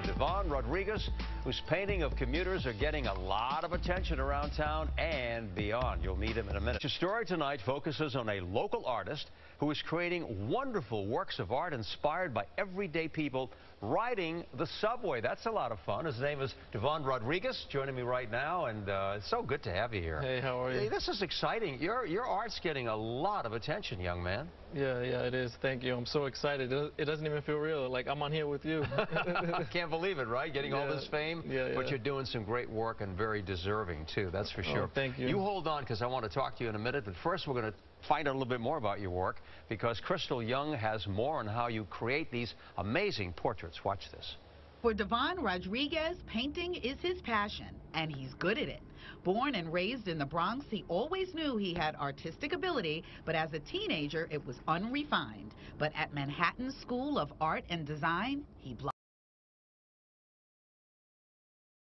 to Devon Rodriguez, whose painting of commuters are getting a lot of attention around town and beyond. You'll meet him in a minute. Your story tonight focuses on a local artist who is creating wonderful works of art inspired by everyday people riding the subway. That's a lot of fun. His name is Devon Rodriguez, joining me right now, and uh, it's so good to have you here. Hey, how are you? Hey, this is exciting. Your, your art's getting a lot of attention, young man. Yeah, yeah, it is. Thank you. I'm so excited. It doesn't even feel real. Like I'm on here with you. I can't believe it, right? Getting all this fame. yeah, But you're doing some great work and very deserving, too. That's for Oh, sure. thank you. You hold on because I want to talk to you in a minute. But first, we're going to find out a little bit more about your work because Crystal Young has more on how you create these amazing portraits. Watch this. For Devon Rodriguez, painting is his passion, and he's good at it. Born and raised in the Bronx, he always knew he had artistic ability, but as a teenager, it was unrefined. But at Manhattan School of Art and Design, he